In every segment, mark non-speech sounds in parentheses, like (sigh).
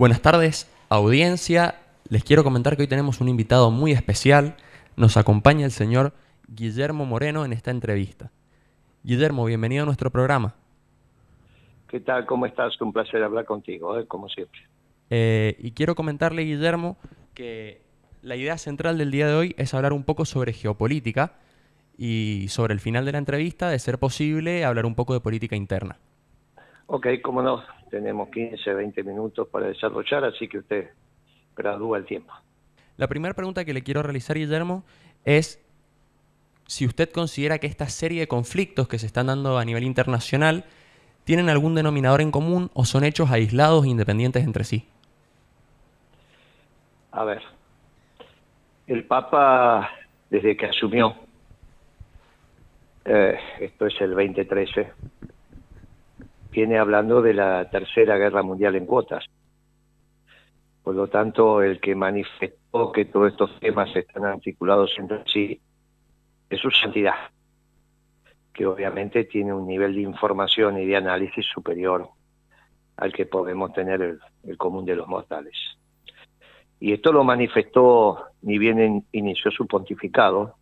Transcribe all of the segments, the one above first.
Buenas tardes, audiencia. Les quiero comentar que hoy tenemos un invitado muy especial. Nos acompaña el señor Guillermo Moreno en esta entrevista. Guillermo, bienvenido a nuestro programa. ¿Qué tal? ¿Cómo estás? Un placer hablar contigo, ¿eh? como siempre. Eh, y quiero comentarle, Guillermo, que la idea central del día de hoy es hablar un poco sobre geopolítica y sobre el final de la entrevista, de ser posible, hablar un poco de política interna. Ok, cómo no. Tenemos 15, 20 minutos para desarrollar, así que usted gradúa el tiempo. La primera pregunta que le quiero realizar, Guillermo, es si usted considera que esta serie de conflictos que se están dando a nivel internacional tienen algún denominador en común o son hechos aislados e independientes entre sí. A ver, el Papa, desde que asumió, eh, esto es el 2013, viene hablando de la Tercera Guerra Mundial en cuotas. Por lo tanto, el que manifestó que todos estos temas están articulados entre sí es su santidad, que obviamente tiene un nivel de información y de análisis superior al que podemos tener el, común de los mortales. Y esto lo manifestó ni bien inició su pontificado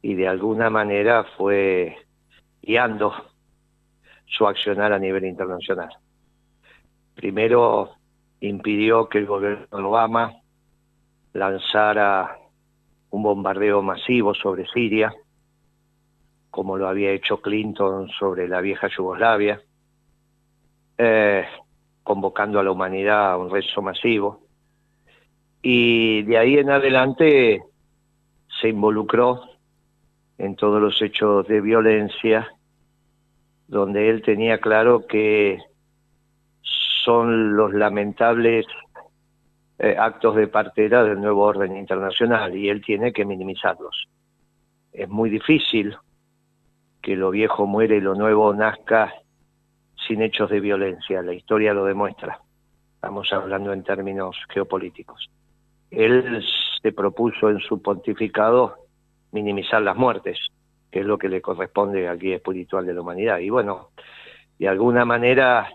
y de alguna manera fue guiando su accionar a nivel internacional. Primero impidió que el gobierno de Obama lanzara un bombardeo masivo sobre Siria, como lo había hecho Clinton sobre la vieja Yugoslavia, eh, convocando a la humanidad a un rezo masivo. Y de ahí en adelante se involucró en todos los hechos de violencia, donde él tenía claro que son los lamentables eh, actos de partera del nuevo orden internacional y él tiene que minimizarlos. Es muy difícil que lo viejo muere y lo nuevo nazca sin hechos de violencia. La historia lo demuestra. Estamos hablando en términos geopolíticos. Él se propuso en su pontificado minimizar las muertes, que es lo que le corresponde al guía espiritual de la humanidad. Y bueno, de alguna manera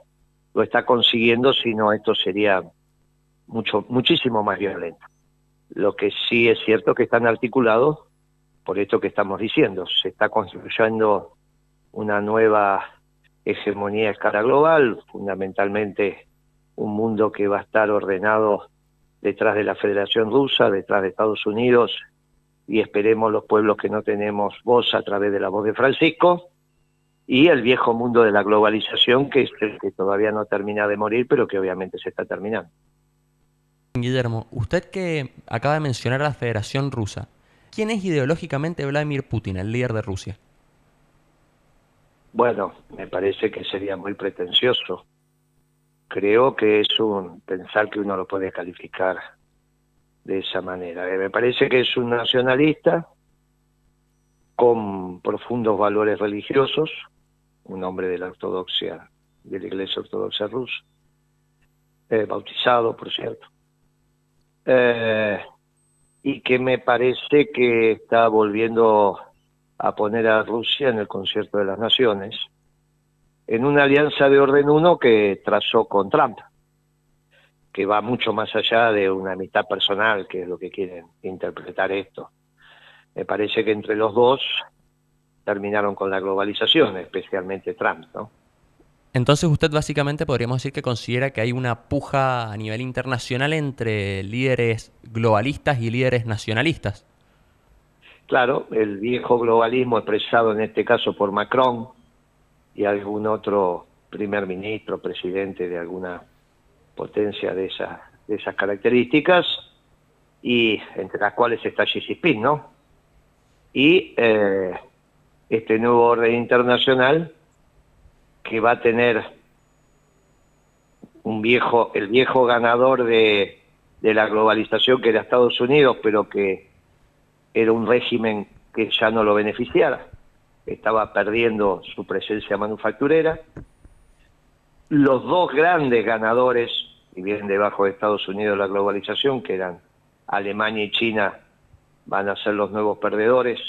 lo está consiguiendo, si no esto sería mucho, muchísimo más violento. Lo que sí es cierto que están articulados por esto que estamos diciendo. Se está construyendo una nueva hegemonía a escala global, fundamentalmente un mundo que va a estar ordenado detrás de la Federación Rusa, detrás de Estados Unidos, y esperemos los pueblos que no tenemos voz a través de la voz de Francisco, y el viejo mundo de la globalización, que, es el que todavía no termina de morir, pero que obviamente se está terminando. Guillermo, usted que acaba de mencionar a la Federación Rusa, ¿quién es ideológicamente Vladimir Putin, el líder de Rusia? Bueno, me parece que sería muy pretencioso. Creo que es un pensar que uno lo puede calificar de esa manera. Eh, me parece que es un nacionalista con profundos valores religiosos, un hombre de la ortodoxia, de la Iglesia Ortodoxa Rusa, eh, bautizado, por cierto, eh, y que me parece que está volviendo a poner a Rusia en el concierto de las naciones, en una alianza de orden uno que trazó con Trump, que va mucho más allá de una amistad personal, que es lo que quieren interpretar esto. Me parece que entre los dos terminaron con la globalización, especialmente Trump, ¿no? Entonces usted básicamente podríamos decir que considera que hay una puja a nivel internacional entre líderes globalistas y líderes nacionalistas. Claro, el viejo globalismo expresado en este caso por Macron y algún otro primer ministro, presidente de alguna potencia de, esas de esas características, y entre las cuales está Xi ¿no? Y eh, este nuevo orden internacional que va a tener un viejo, el viejo ganador de, de la globalización que era Estados Unidos, pero que era un régimen que ya no lo beneficiara, estaba perdiendo su presencia manufacturera. Los dos grandes ganadores, y bien debajo de Estados Unidos la globalización, que eran Alemania y China, van a ser los nuevos perdedores,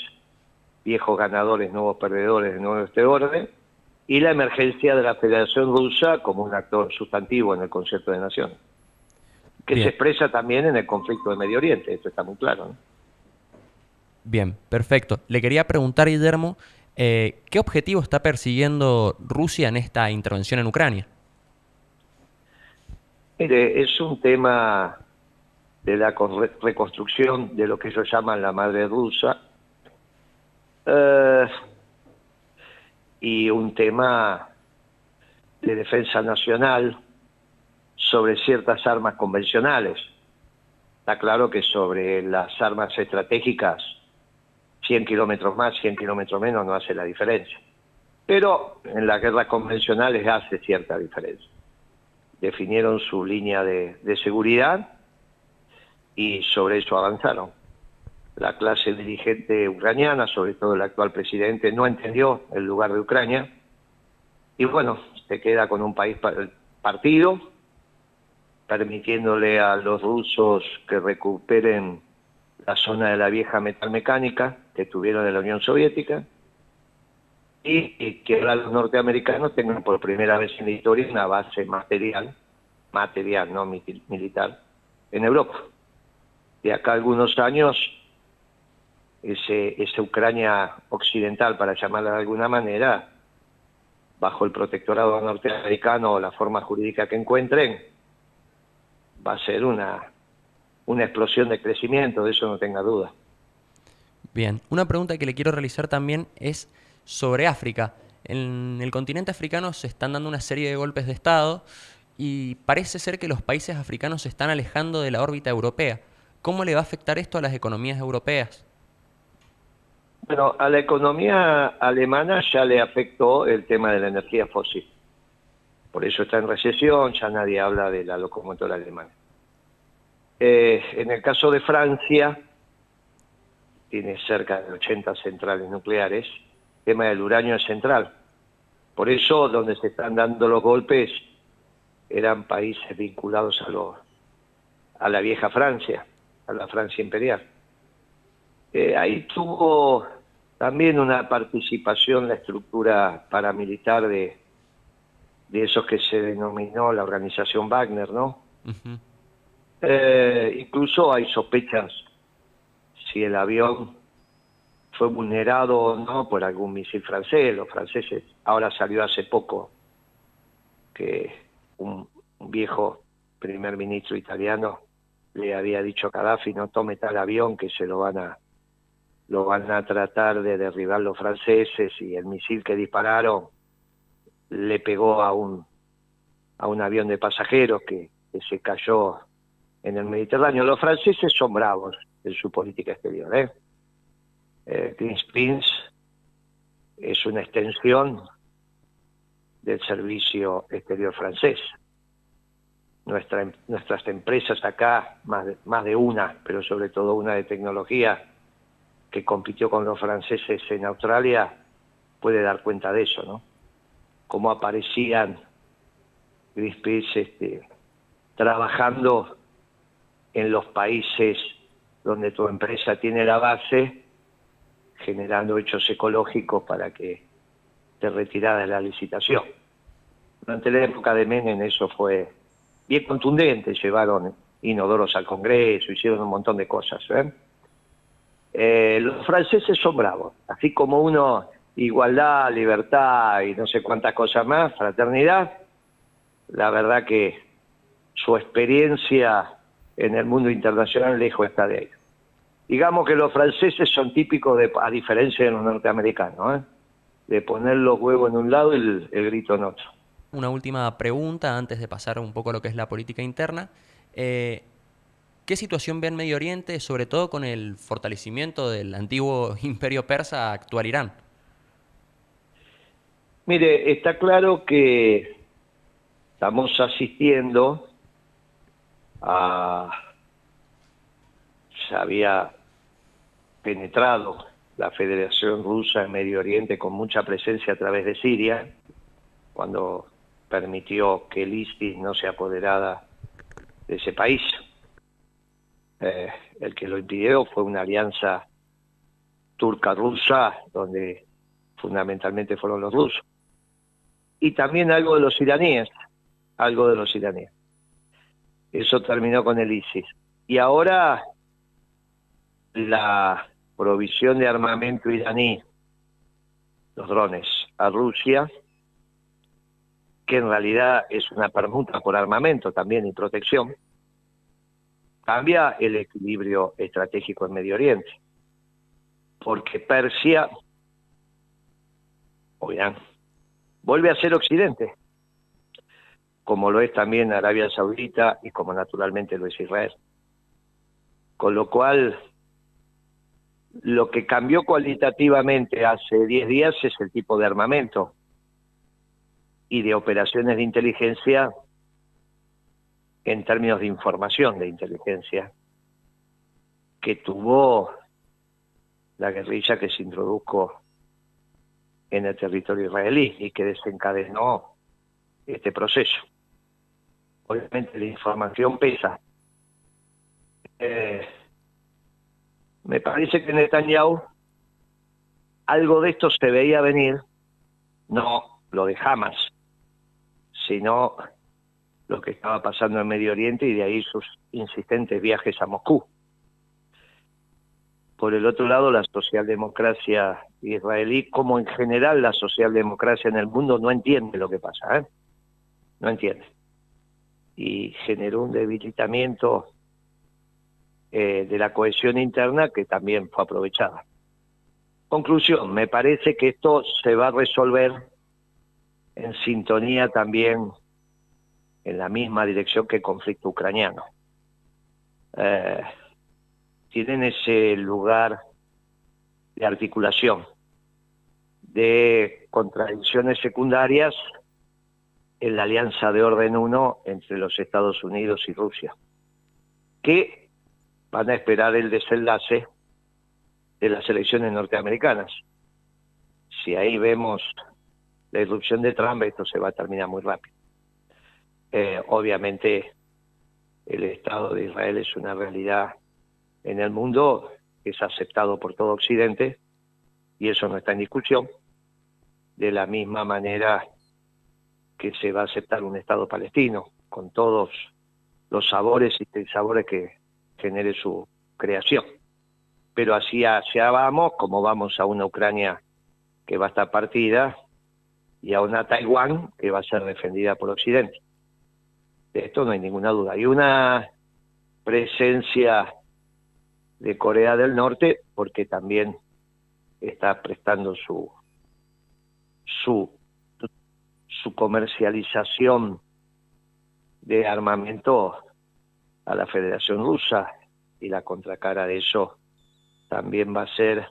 viejos ganadores, nuevos perdedores de nuevo este orden y la emergencia de la Federación Rusa como un actor sustantivo en el concierto de naciones. que Bien. se expresa también en el conflicto de Medio Oriente, esto está muy claro. ¿no? Bien, perfecto. Le quería preguntar, Guillermo, eh, ¿qué objetivo está persiguiendo Rusia en esta intervención en Ucrania? Mire, es un tema de la reconstrucción de lo que ellos llaman la madre rusa eh, y un tema de defensa nacional sobre ciertas armas convencionales. Está claro que sobre las armas estratégicas, 100 kilómetros más, 100 kilómetros menos no hace la diferencia. Pero en las guerras convencionales hace cierta diferencia definieron su línea de, seguridad y sobre eso avanzaron. La clase dirigente ucraniana, sobre todo el actual presidente, no entendió el lugar de Ucrania y bueno, se queda con un país pa- partido, permitiéndole a los rusos que recuperen la zona de la vieja metalmecánica que tuvieron en la Unión Soviética y, que ahora los norteamericanos tengan por primera vez en la historia una base material, material, no militar, en Europa. De acá algunos años, ese, esa Ucrania occidental, para llamarla de alguna manera, bajo el protectorado norteamericano o la forma jurídica que encuentren, va a ser una, una explosión de crecimiento, de eso no tenga duda. Bien, una pregunta que le quiero realizar también es sobre África. En el continente africano se están dando una serie de golpes de Estado y parece ser que los países africanos se están alejando de la órbita europea. ¿Cómo le va a afectar esto a las economías europeas? Bueno, a la economía alemana ya le afectó el tema de la energía fósil. Por eso está en recesión, ya nadie habla de la locomotora alemana. Eh, en el caso de Francia, tiene cerca de 80 centrales nucleares, tema del uranio es central. Por eso, donde se están dando los golpes, eran países vinculados a, lo, a la vieja Francia, a la Francia imperial. Eh, ahí tuvo también una participación la estructura paramilitar de, de esos que se denominó la organización Wagner, ¿no? Eh, incluso hay sospechas si el avión fue vulnerado o no por algún misil francés. Los franceses, ahora salió hace poco que un, viejo primer ministro italiano le había dicho a Gaddafi no tome tal avión que se lo van a lo van a tratar de derribar los franceses y el misil que dispararon le pegó a un a un avión de pasajeros que, que se cayó en el Mediterráneo. Los franceses son bravos en su política exterior. ¿eh? Eh, es una extensión del servicio exterior francés. Em- nuestras empresas acá, más de, más de una, pero sobre todo una de tecnología que compitió con los franceses en Australia, puede dar cuenta de eso, ¿no? Cómo aparecían Greenpeace este, trabajando en los países donde tu empresa tiene la base, generando hechos ecológicos para que te retiraras de la licitación. Durante la época de Menem eso fue bien contundente, llevaron inodoros al Congreso, hicieron un montón de cosas. ¿eh? Eh, los franceses son bravos, así como uno, igualdad, libertad y no sé cuántas cosas más, fraternidad, la verdad que su experiencia en el mundo internacional lejos está de ahí. Digamos que los franceses son típicos, de, a diferencia de los norteamericanos, ¿eh? de poner los huevos en un lado y el, el grito en otro. Una última pregunta antes de pasar un poco a lo que es la política interna. Eh, ¿Qué situación ve en Medio Oriente, sobre todo con el fortalecimiento del antiguo (laughs) imperio persa actual Irán? Mire, está claro que estamos asistiendo a... Se había penetrado la Federación Rusa en Medio Oriente con mucha presencia a través de Siria, cuando permitió que el ISIS no se apoderara de ese país. Eh, el que lo impidió fue una alianza turca-rusa, donde fundamentalmente fueron los rusos. Y también algo de los iraníes, algo de los iraníes. Eso terminó con el ISIS. Y ahora la provisión de armamento iraní, los drones, a Rusia, que en realidad es una permuta por armamento también y protección, cambia el equilibrio estratégico en Medio Oriente. Porque Persia, oigan, vuelve a ser Occidente, como lo es también Arabia Saudita y como naturalmente lo es Israel. Con lo cual, lo que cambió cualitativamente hace 10 días es el tipo de armamento y de operaciones de inteligencia en términos de información de inteligencia que tuvo la guerrilla que se introdujo en el territorio israelí y que desencadenó este proceso. Obviamente la información pesa. Eh, me parece que Netanyahu algo de esto se veía venir, no lo de Hamas, sino lo que estaba pasando en Medio Oriente y de ahí sus insistentes viajes a Moscú. Por el otro lado, la socialdemocracia israelí, como en general la socialdemocracia en el mundo, no entiende lo que pasa, ¿eh? no entiende. Y generó un debilitamiento eh, de la cohesión interna que también fue aprovechada. Conclusión, me parece que esto se va a resolver en sintonía también en la misma dirección que el conflicto ucraniano. Eh, tienen ese lugar de articulación, de contradicciones secundarias en la alianza de orden 1 entre los Estados Unidos y Rusia, que van a esperar el desenlace de las elecciones norteamericanas. Si ahí vemos la irrupción de Trump, esto se va a terminar muy rápido. Eh, obviamente, el Estado de Israel es una realidad en el mundo, es aceptado por todo Occidente, y eso no está en discusión, de la misma manera que se va a aceptar un Estado palestino, con todos los sabores y sabores que genere su creación. Pero así hacia vamos, como vamos a una Ucrania que va a estar partida, y a una Taiwán que va a ser defendida por Occidente. De esto no hay ninguna duda. Hay una presencia de Corea del Norte porque también está prestando su su su comercialización de armamento a la Federación Rusa y la contracara de eso también va a ser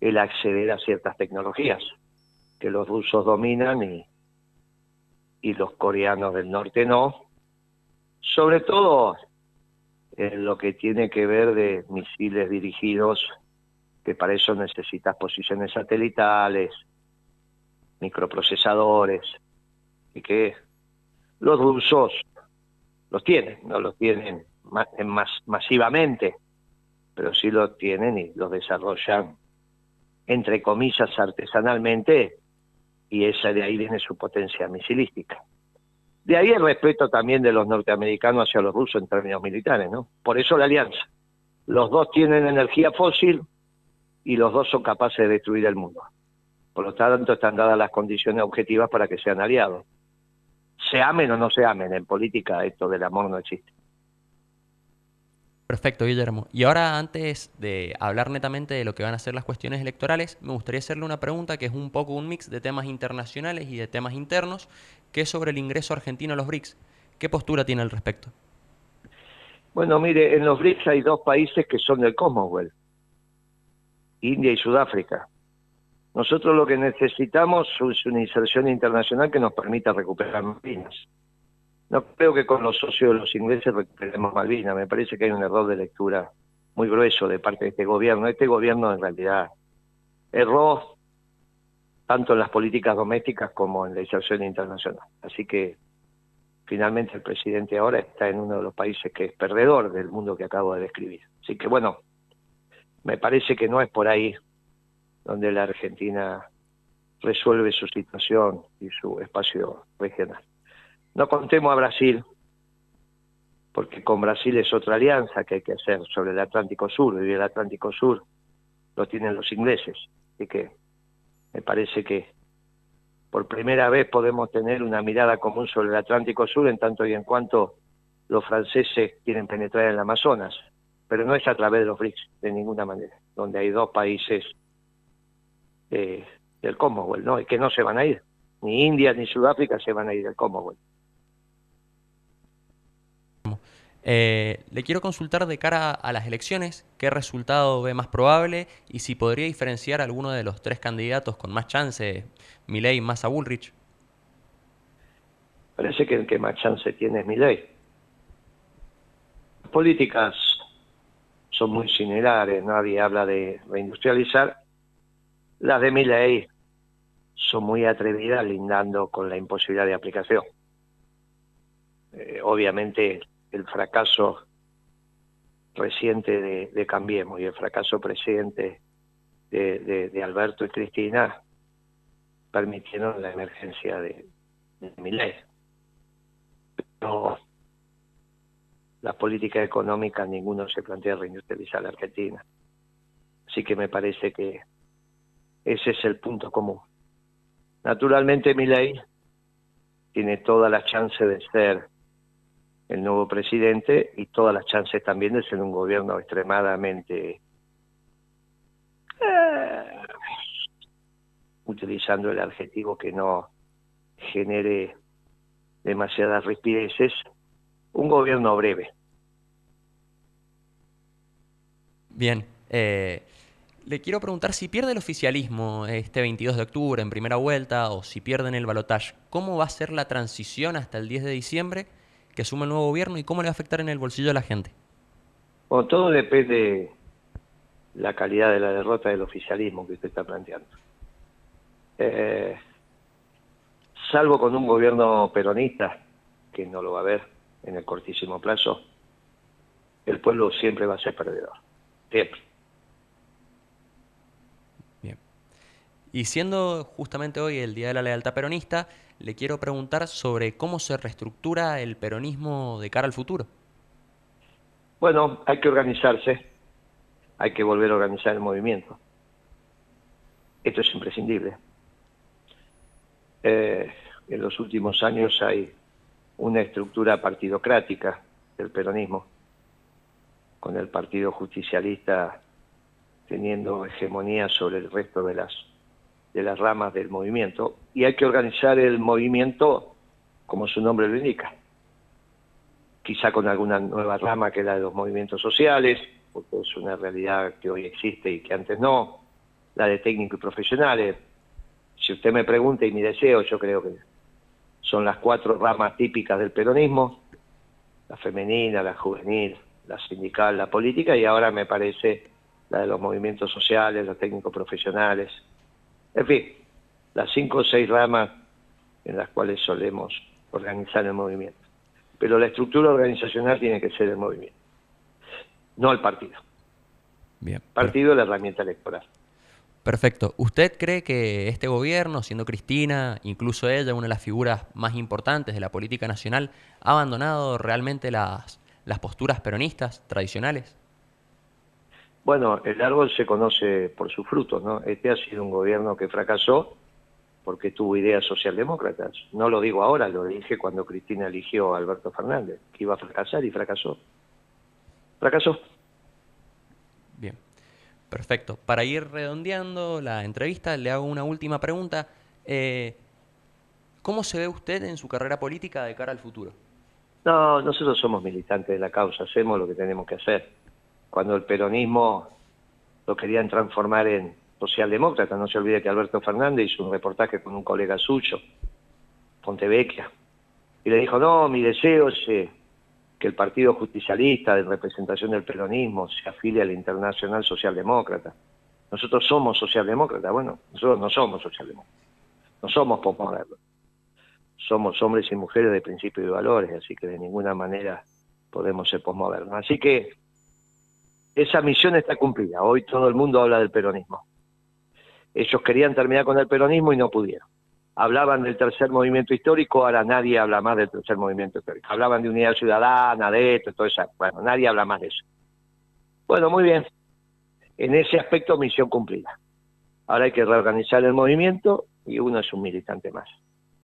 el acceder a ciertas tecnologías que los rusos dominan y, los coreanos del norte no. Sobre todo en lo que tiene que ver de misiles dirigidos, que para eso necesitas posiciones satelitales, microprocesadores, y que los rusos los tienen, no los tienen masivamente, pero sí los tienen y los desarrollan, entre comillas, artesanalmente y esa de ahí viene su potencia misilística. De ahí el respeto también de los norteamericanos hacia los rusos en términos militares, ¿no? Por eso la alianza. Los dos tienen energía fósil y los dos son capaces de destruir el mundo. Por lo tanto, están dadas las condiciones objetivas para que sean aliados. Se amen o no se amen, en política esto del amor no existe. Perfecto, Guillermo. Y ahora, antes de hablar netamente de lo que van a ser las cuestiones electorales, me gustaría hacerle una pregunta que es un poco un mix de temas internacionales y de temas internos, que es sobre el ingreso argentino a los BRICS. ¿Qué postura tiene al respecto? Bueno, mire, en los BRICS hay dos países que son del Commonwealth, India y Sudáfrica. Nosotros lo que necesitamos es una inserción internacional que nos permita recuperar Malvinas. No creo que con los socios de los ingleses recuperemos Malvinas. Me parece que hay un error de lectura muy grueso de parte de este gobierno. Este gobierno en realidad erró tanto en las políticas domésticas como en la inserción internacional. Así que finalmente el presidente ahora está en uno de los países que es perdedor del mundo que acabo de describir. Así que bueno, me parece que no es por ahí donde la Argentina resuelve su situación y su espacio regional. No contemos a Brasil, porque con Brasil es otra alianza que hay que hacer sobre el Atlántico Sur, y el Atlántico Sur lo tienen los ingleses. Así que me parece que por primera vez podemos tener una mirada común sobre el Atlántico Sur en tanto y en cuanto los franceses quieren penetrar en el Amazonas, pero no es a través de los BRICS, de ninguna manera, donde hay dos países eh, del Commonwealth, ¿no? Y que no se van a ir, ni India ni Sudáfrica se van a ir del Commonwealth. Eh, le quiero consultar de cara a las elecciones qué resultado ve más probable y si podría diferenciar alguno de los tres candidatos con más chance, Milley, Massa, Bullrich. Parece que el que más chance tiene es Milley. Las políticas son muy similares, nadie habla de reindustrializar. Las de Milley son muy atrevidas, lindando con la imposibilidad de aplicación. Eh, obviamente el fracaso reciente de, Cambiemos y el fracaso presente de, Alberto y Cristina permitieron la emergencia de, de ley. Pero la política económica ninguno se plantea reindustrializar la Argentina. Así que me parece que ese es el punto común. Naturalmente ley tiene toda la chance de ser el nuevo presidente y todas las chances también de ser un gobierno extremadamente eh, utilizando el adjetivo que no genere demasiadas rispideces, un gobierno breve. Bien, eh, le quiero preguntar si pierde el oficialismo este 22 de octubre en primera vuelta o si pierden el balotaje, ¿cómo va a ser la transición hasta el 10 de diciembre? que asume el nuevo gobierno y cómo le va a afectar en el bolsillo de la gente? Todo depende de la calidad de la derrota del oficialismo que usted está planteando. Eh, salvo con un gobierno peronista, que no lo va a haber en el cortísimo plazo, el pueblo siempre va a ser perdedor. Siempre. Bien. Y siendo justamente hoy el Día de la Lealtad Peronista, le quiero preguntar sobre cómo se reestructura el peronismo de cara al futuro. Bueno, hay que organizarse, hay que volver a organizar el movimiento. Esto es imprescindible. Eh, en los últimos años hay una estructura partidocrática del peronismo, con el Partido Justicialista teniendo hegemonía sobre el resto de las de las ramas del movimiento y hay que organizar el movimiento como su nombre lo indica. Quizá con alguna nueva rama que la de los movimientos sociales, porque es una realidad que hoy existe y que antes no, la de técnicos y profesionales. Si usted me pregunta y mi deseo, yo creo que son las cuatro ramas típicas del peronismo, la femenina, la juvenil, la sindical, la política, y ahora me parece la de los movimientos sociales, los técnicos profesionales, en fin, las cinco o seis ramas en las cuales solemos organizar el movimiento. Pero la estructura organizacional tiene que ser el movimiento, no el partido. Bien. Partido es la herramienta electoral. Perfecto. ¿Usted cree que este gobierno, siendo Cristina, incluso ella, una de las figuras más importantes de la política nacional, ha abandonado realmente las, las posturas peronistas tradicionales? Bueno, el árbol se conoce por sus frutos, ¿no? Este ha sido un gobierno que fracasó porque tuvo ideas socialdemócratas. No lo digo ahora, lo dije cuando Cristina eligió a Alberto Fernández, que iba a fracasar y fracasó. Fracasó. Bien, perfecto. Para ir redondeando la entrevista, le hago una última pregunta. Eh, ¿Cómo se ve usted en su carrera política de cara al futuro? No, nosotros somos militantes de la causa, hacemos lo que tenemos que hacer cuando el peronismo lo querían transformar en socialdemócrata. No se olvide que Alberto Fernández hizo un reportaje con un colega suyo, Pontevecchia, y le dijo, no, mi deseo es eh, que el Partido Justicialista de representación del peronismo se afilie al Internacional Socialdemócrata. Nosotros somos socialdemócratas, bueno, nosotros no somos socialdemócratas, no somos postmodernos. Somos hombres y mujeres de principios y valores, así que de ninguna manera podemos ser postmodernos. Así que esa misión está cumplida. Hoy todo el mundo habla del peronismo. Ellos querían terminar con el peronismo y no pudieron. hablaban del tercer movimiento histórico, ahora nadie habla más del tercer movimiento histórico. Hablaban de unidad ciudadana, de esto, todo eso. Bueno, nadie habla más de eso. Bueno, muy bien. En ese aspecto, misión cumplida. Ahora hay que reorganizar el movimiento y uno es un militante más.